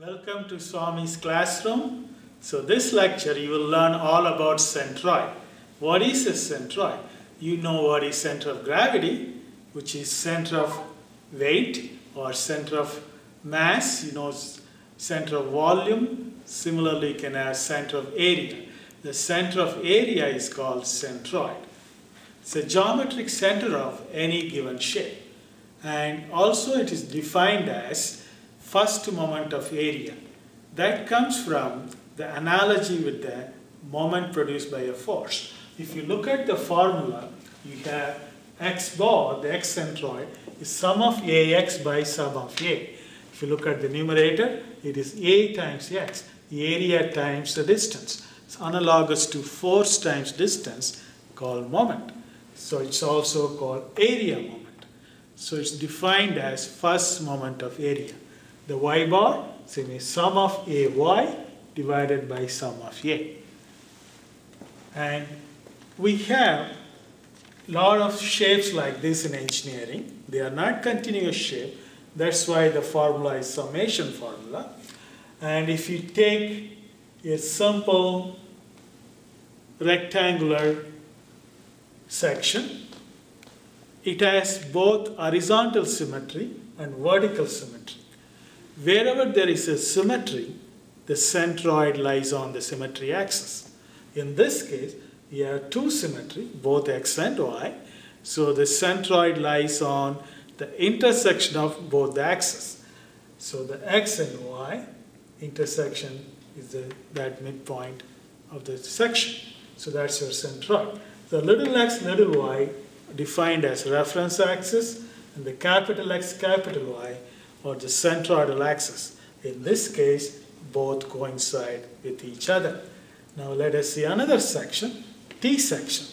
Welcome to Swami's classroom. So this lecture you will learn all about centroid. What is a centroid? You know what is center of gravity, which is center of weight or center of mass, you know center of volume. Similarly, you can have center of area. The center of area is called centroid. It's a geometric center of any given shape. And also it is defined as first moment of area. That comes from the analogy with the moment produced by a force. If you look at the formula, you have x bar, the x centroid, is sum of ax by sum of a. If you look at the numerator, it is a times x, the area times the distance. It's analogous to force times distance called moment. So it's also called area moment. So it's defined as first moment of area. The y bar is sum of a y divided by sum of a. And we have a lot of shapes like this in engineering. They are not continuous shape. That's why the formula is summation formula. And if you take a simple rectangular section, it has both horizontal symmetry and vertical symmetry. Wherever there is a symmetry, the centroid lies on the symmetry axis. In this case, you have two symmetry, both x and y. So the centroid lies on the intersection of both the axes. So the x and y intersection is the, that midpoint of the section. So that's your centroid. The little x, little y defined as reference axis and the capital X, capital Y or the centroidal axis. In this case, both coincide with each other. Now let us see another section, T section.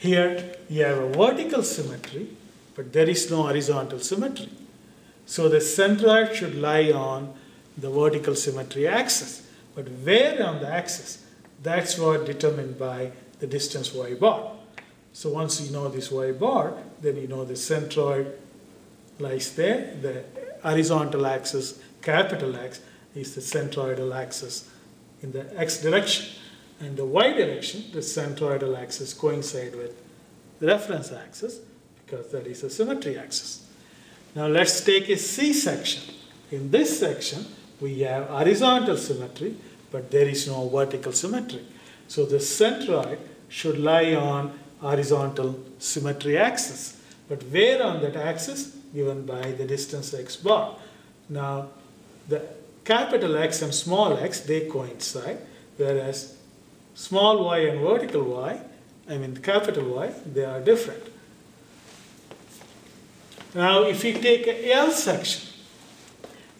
Here you have a vertical symmetry, but there is no horizontal symmetry. So the centroid should lie on the vertical symmetry axis. But where on the axis? That's what determined by the distance y bar. So once you know this y bar, then you know the centroid lies there. The horizontal axis, capital X, is the centroidal axis in the x direction. And the y direction, the centroidal axis coincide with the reference axis because that is a symmetry axis. Now let's take a C section. In this section, we have horizontal symmetry, but there is no vertical symmetry. So the centroid should lie on horizontal symmetry axis. But where on that axis? Given by the distance x bar. Now, the capital X and small x, they coincide, whereas small y and vertical y, I mean capital Y, they are different. Now, if we take a L section,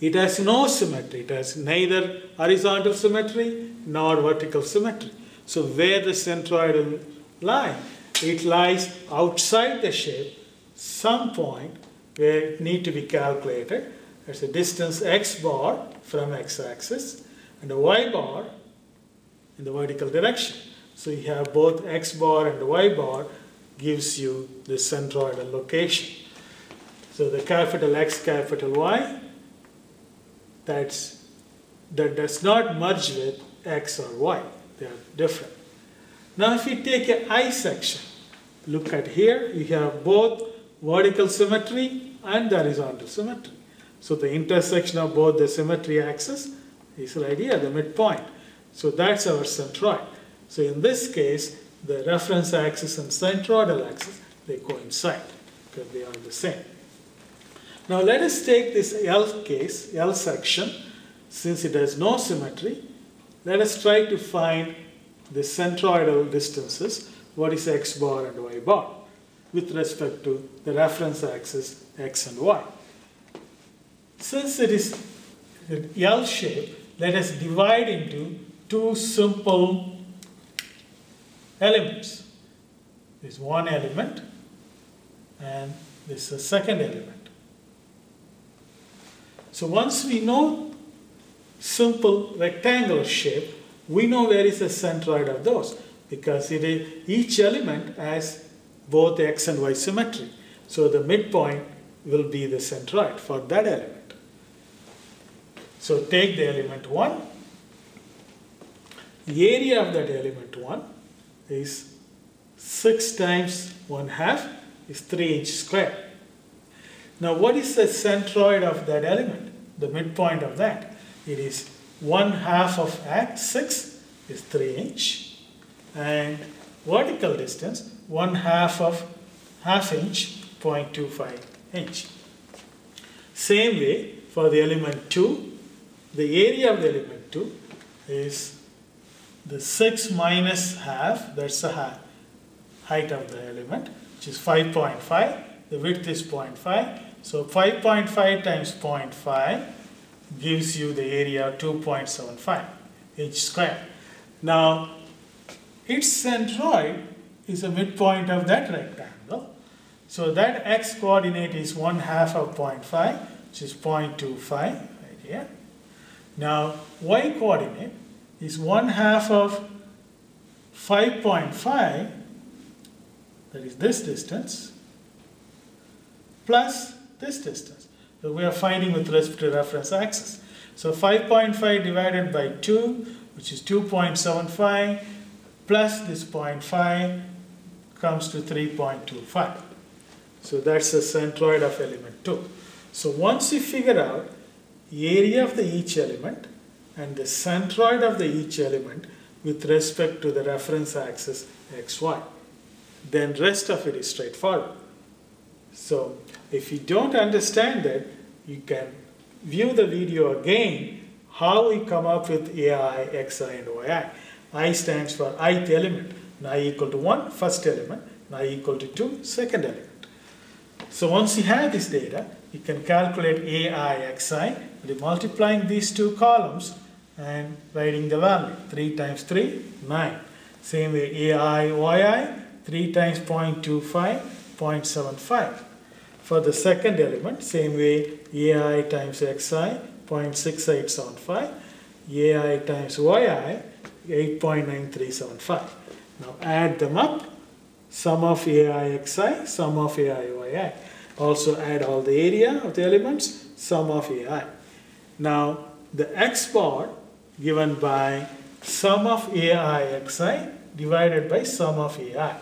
it has no symmetry. It has neither horizontal symmetry nor vertical symmetry. So where the centroid will lie? It lies outside the shape, some point where it need to be calculated. There's a distance x bar from x-axis and a y bar in the vertical direction. So you have both x bar and y bar gives you the centroidal location. So the capital X, capital Y, that's, that does not merge with X or Y. They are different. Now if you take an I section, look at here, you have both vertical symmetry and the horizontal symmetry. So the intersection of both the symmetry axis is right here, the midpoint. So that's our centroid. So in this case, the reference axis and centroidal axis, they coincide because they are the same. Now let us take this L case, L section, since it has no symmetry, let us try to find the centroidal distances, what is x bar and y bar, with respect to the reference axis x and y. Since it is an L shape, let us divide into two simple elements. There's one element and this is a second element. So once we know simple rectangular shape, we know where is the centroid of those because each element has both x and y symmetry. So the midpoint will be the centroid for that element. So take the element 1. The area of that element 1 is 6 times 1 half is 3 inch square. Now what is the centroid of that element? The midpoint of that? It is 1 half of x 6 is 3 inch and vertical distance 1 half of half inch 0.25 inch. Same way for the element 2, the area of the element 2 is the 6 minus half, that's the height of the element, which is 5.5. The width is 0.5. So 5.5 times 0.5 gives you the area 2.75 inch square. Now, its centroid is the midpoint of that rectangle. So that x coordinate is 1 half of 0.5, which is 0.25 right here. Now, y coordinate is 1 half of 5.5, that is this distance, plus this distance. So we are finding with respect to reference axis. So 5.5 divided by 2, which is 2.75, plus this 0.5 comes to 3.25. So that's the centroid of element 2. So once you figure out area of the each element and the centroid of the each element with respect to the reference axis xy, then rest of it is straightforward. So if you don't understand that, you can view the video again how we come up with AI, Xi and Yi. I stands for ith element, i equal to 1, first element, i equal to 2, second element. So once you have this data, you can calculate AI, Xi by multiplying these two columns and writing the value. 3 times 3, 9. Same way AI, Yi, 3 times 0.25, 0.75. For the second element, same way AI times Xi, 0.6875, AI times Yi, 8.9375. Now add them up, sum of AI Xi, sum of AI Yi. Also add all the area of the elements, sum of AI. Now the X bar given by sum of AI Xi divided by sum of AI,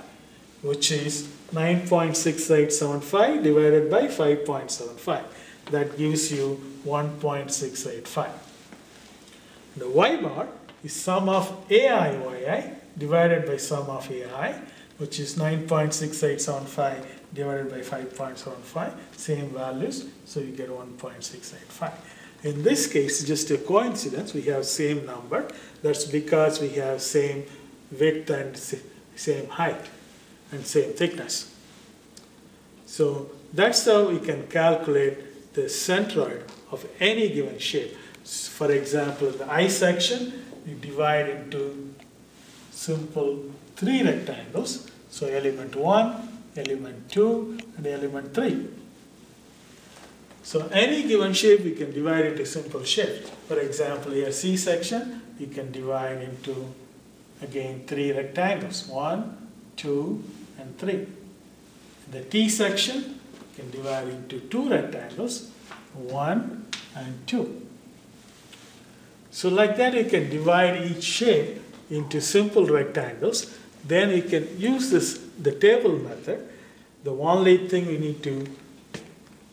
which is 9.6875 divided by 5.75. That gives you 1.685. The y bar is sum of ai yi divided by sum of ai, which is 9.6875 divided by 5.75, same values, so you get 1.685. In this case, just a coincidence, we have same number. That's because we have same width and same height and same thickness. So that's how we can calculate the centroid of any given shape. For example, the I section, you divide into simple three rectangles. So element 1, element 2, and element 3. So any given shape we can divide into simple shapes. For example, here C section, we can divide into, again, three rectangles. One, two, and 3. The T section you can divide into two rectangles, 1 and 2. So like that you can divide each shape into simple rectangles. Then you can use this the table method. The only thing we need to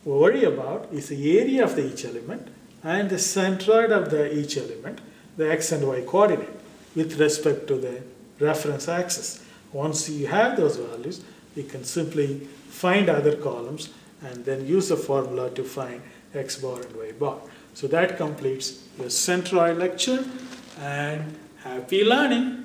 worry about is the area of the each element and the centroid of the each element, the x and y coordinate with respect to the reference axis. Once you have those values, you can simply find other columns and then use the formula to find x bar and y bar. So that completes your centroid lecture and happy learning.